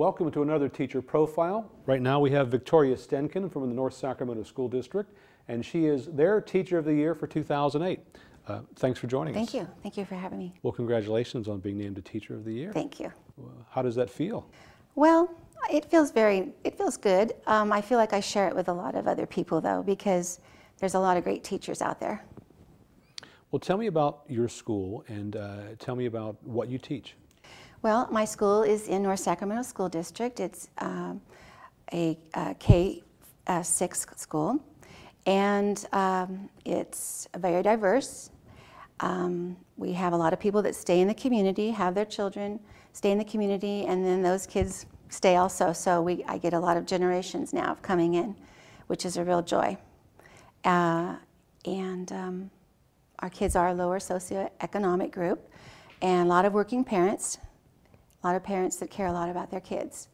welcome to another teacher profile. Right now we have Victoria Stenken from the North Sacramento School District, and she is their Teacher of the Year for 2008. Uh, thanks for joining Thank us. Thank you. Thank you for having me. Well, congratulations on being named a Teacher of the Year. Thank you. How does that feel? Well, it feels very, it feels good. Um, I feel like I share it with a lot of other people though, because there's a lot of great teachers out there. Well, tell me about your school and uh, tell me about what you teach. Well, my school is in North Sacramento School District. It's um, a, a K uh, six school, and um, it's very diverse. Um, we have a lot of people that stay in the community, have their children stay in the community, and then those kids stay also. So we, I get a lot of generations now coming in, which is a real joy. Uh, and um, our kids are a lower socioeconomic group, and a lot of working parents, a lot of parents that care a lot about their kids.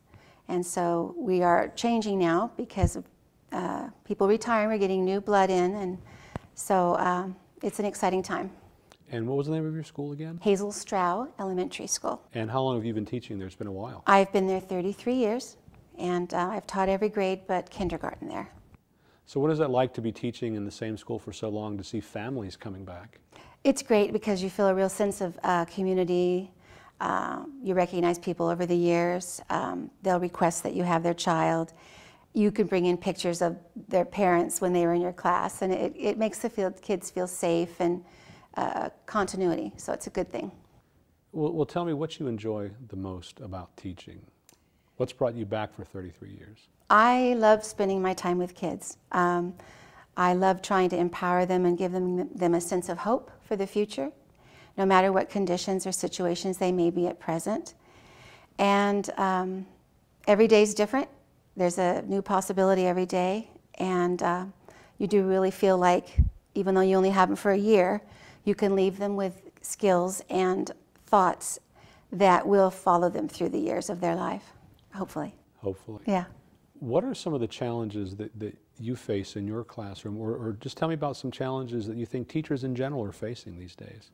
And so we are changing now because of uh, people retiring, we're getting new blood in, and so um, it's an exciting time. And what was the name of your school again? Hazel Strauch Elementary School. And how long have you been teaching there? It's been a while. I've been there 33 years, and uh, I've taught every grade but kindergarten there. So, what is it like to be teaching in the same school for so long to see families coming back? It's great because you feel a real sense of uh, community. Uh, you recognize people over the years. Um, they'll request that you have their child. You can bring in pictures of their parents when they were in your class, and it, it makes the field, kids feel safe and uh, continuity. So it's a good thing. Well, well, tell me what you enjoy the most about teaching. What's brought you back for 33 years? I love spending my time with kids. Um, I love trying to empower them and give them, them a sense of hope for the future, no matter what conditions or situations they may be at present. And um, every day is different. There's a new possibility every day. And uh, you do really feel like, even though you only have them for a year, you can leave them with skills and thoughts that will follow them through the years of their life, hopefully. Hopefully. Yeah. What are some of the challenges that, that you face in your classroom, or, or just tell me about some challenges that you think teachers in general are facing these days?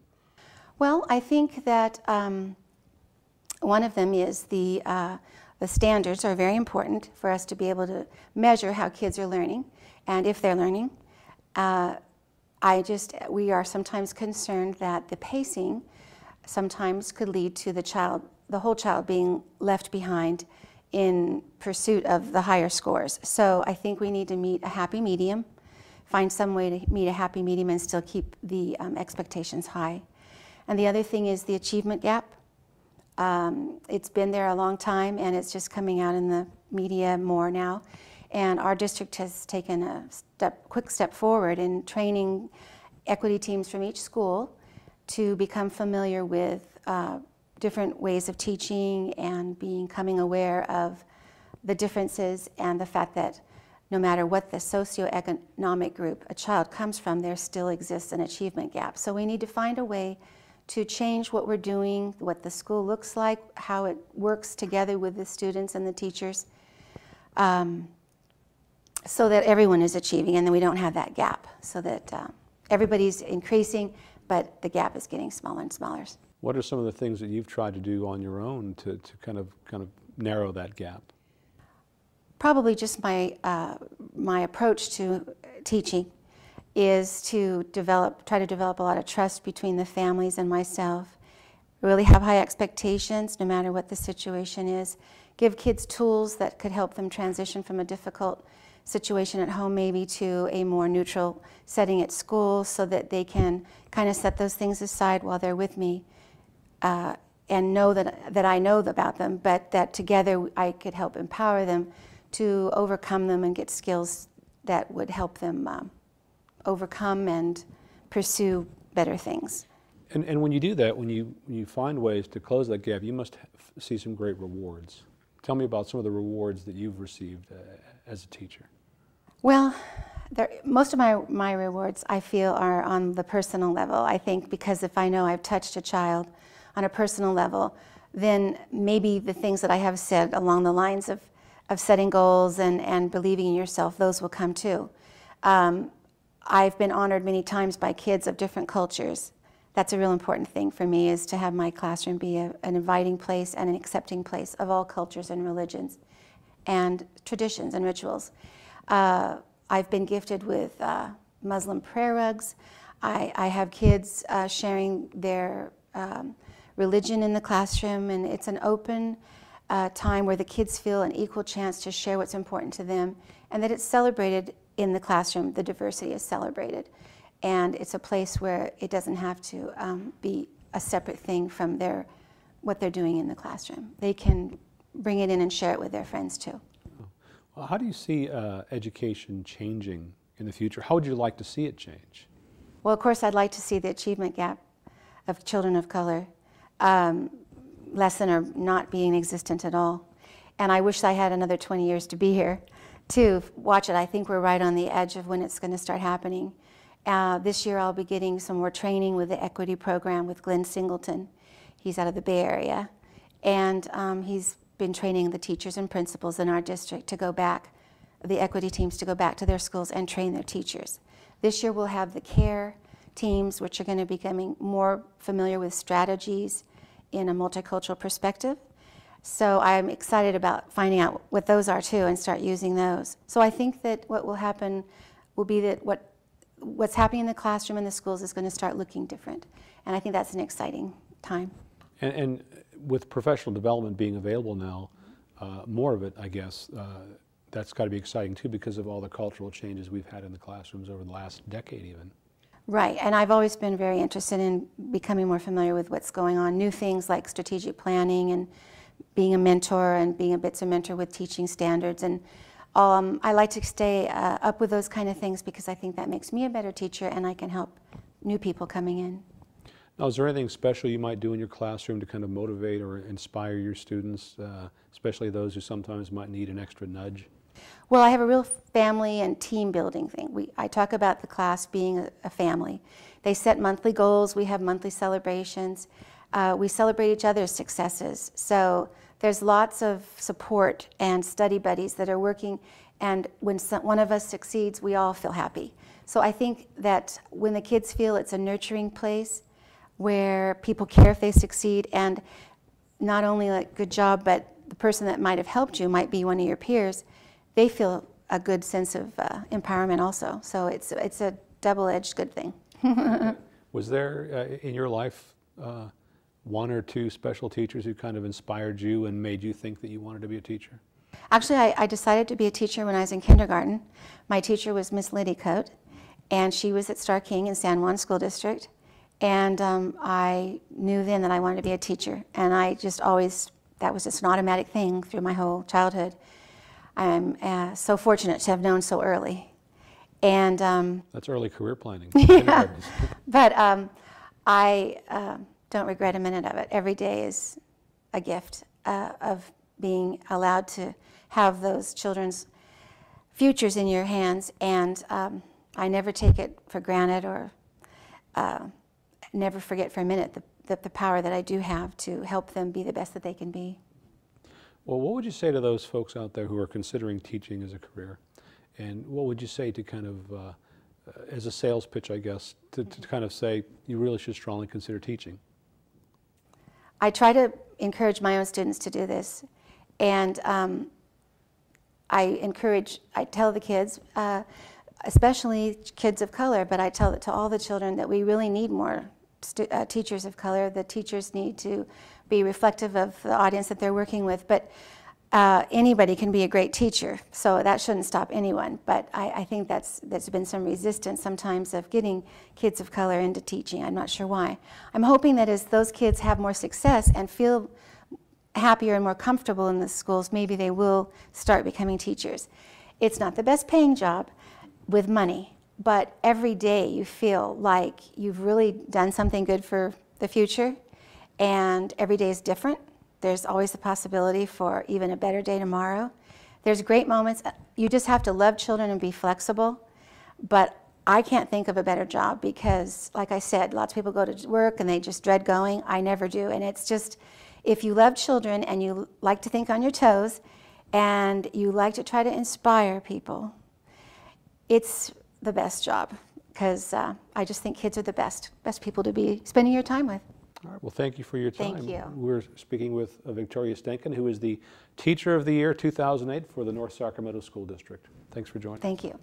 Well, I think that um, one of them is the, uh, the standards are very important for us to be able to measure how kids are learning and if they're learning. Uh, I just, we are sometimes concerned that the pacing sometimes could lead to the child, the whole child being left behind in pursuit of the higher scores. So I think we need to meet a happy medium, find some way to meet a happy medium and still keep the um, expectations high. And the other thing is the achievement gap. Um, it's been there a long time and it's just coming out in the media more now. And our district has taken a step, quick step forward in training equity teams from each school to become familiar with uh, different ways of teaching and becoming aware of the differences and the fact that no matter what the socioeconomic group a child comes from, there still exists an achievement gap. So we need to find a way to change what we're doing, what the school looks like, how it works together with the students and the teachers, um, so that everyone is achieving and then we don't have that gap, so that uh, everybody's increasing, but the gap is getting smaller and smaller. What are some of the things that you've tried to do on your own to, to kind of kind of narrow that gap? Probably just my uh, my approach to teaching is to develop, try to develop a lot of trust between the families and myself. Really have high expectations, no matter what the situation is. Give kids tools that could help them transition from a difficult situation at home, maybe to a more neutral setting at school, so that they can kind of set those things aside while they're with me. Uh, and know that, that I know about them, but that together I could help empower them to overcome them and get skills that would help them um, overcome and pursue better things. And, and when you do that, when you, when you find ways to close that gap, you must see some great rewards. Tell me about some of the rewards that you've received uh, as a teacher. Well, there, most of my, my rewards I feel are on the personal level. I think because if I know I've touched a child on a personal level, then maybe the things that I have said along the lines of, of setting goals and, and believing in yourself, those will come too. Um, I've been honored many times by kids of different cultures that's a real important thing for me is to have my classroom be a, an inviting place and an accepting place of all cultures and religions and traditions and rituals. Uh, I've been gifted with uh, Muslim prayer rugs. I, I have kids uh, sharing their um, religion in the classroom, and it's an open uh, time where the kids feel an equal chance to share what's important to them, and that it's celebrated in the classroom. The diversity is celebrated, and it's a place where it doesn't have to um, be a separate thing from their what they're doing in the classroom. They can bring it in and share it with their friends too. Well, how do you see uh, education changing in the future? How would you like to see it change? Well, of course, I'd like to see the achievement gap of children of color um, lessen or not being existent at all. And I wish I had another 20 years to be here to watch it. I think we're right on the edge of when it's going to start happening. Uh, this year I'll be getting some more training with the equity program with Glenn Singleton. He's out of the Bay Area. And um, he's been training the teachers and principals in our district to go back, the equity teams to go back to their schools and train their teachers. This year we'll have the CARE teams, which are going to be becoming more familiar with strategies in a multicultural perspective. So I'm excited about finding out what those are too and start using those. So I think that what will happen will be that what what's happening in the classroom and the schools is going to start looking different. And I think that's an exciting time. And, and with professional development being available now, uh, more of it, I guess, uh, that's got to be exciting too because of all the cultural changes we've had in the classrooms over the last decade even. Right, and I've always been very interested in becoming more familiar with what's going on. New things like strategic planning and being a mentor and being a BTSA mentor with teaching standards. And um, I like to stay uh, up with those kind of things because I think that makes me a better teacher and I can help new people coming in. Now, is there anything special you might do in your classroom to kind of motivate or inspire your students, uh, especially those who sometimes might need an extra nudge? Well, I have a real family and team building thing. We, I talk about the class being a, a family. They set monthly goals, we have monthly celebrations. Uh, we celebrate each other's successes. So there's lots of support and study buddies that are working, and when some, one of us succeeds, we all feel happy. So I think that when the kids feel it's a nurturing place where people care if they succeed, and not only like good job, but the person that might have helped you might be one of your peers they feel a good sense of uh, empowerment also. So it's, it's a double-edged good thing. Was there uh, in your life uh, one or two special teachers who kind of inspired you and made you think that you wanted to be a teacher? Actually, I, I decided to be a teacher when I was in kindergarten. My teacher was Miss Liddy Coate, and she was at Starr King in San Juan School District. And um, I knew then that I wanted to be a teacher, and I just always, that was just an automatic thing through my whole childhood. I'm uh, so fortunate to have known so early. And um, that's early career planning. yeah, but um, I uh, don't regret a minute of it. Every day is a gift uh, of being allowed to have those children's futures in your hands, and um, I never take it for granted or uh, never forget for a minute the, the, the power that I do have to help them be the best that they can be. Well, what would you say to those folks out there who are considering teaching as a career? And what would you say to kind of, uh, uh as a sales pitch, I guess, to, to, kind of say you really should strongly consider teaching? I try to encourage my own students to do this. And um, I encourage, I tell the kids, uh, especially kids of color, but I tell it to all the children that we really need more uh, teachers of color. The teachers need to be reflective of the audience that they're working with. But uh, anybody can be a great teacher, so that shouldn't stop anyone. But I, I, think that's there's been some resistance sometimes of getting kids of color into teaching. I'm not sure why. I'm hoping that as those kids have more success and feel happier and more comfortable in the schools, maybe they will start becoming teachers. It's not the best paying job with money, but every day you feel like you've really done something good for the future and every day is different. There's always the possibility for even a better day tomorrow. There's great moments. You just have to love children and be flexible. But I can't think of a better job because, like I said, lots of people go to work and they just dread going. I never do. And it's just, if you love children and you like to think on your toes and you like to try to inspire people, it's the best job because uh, I just think kids are the best, best people to be spending your time with. All right, well, thank you for your time. Thank you. We're speaking with uh, Victoria Stenken, who is the Teacher of the Year 2008 for the North Sacramento School District. Thanks for joining. Thank you.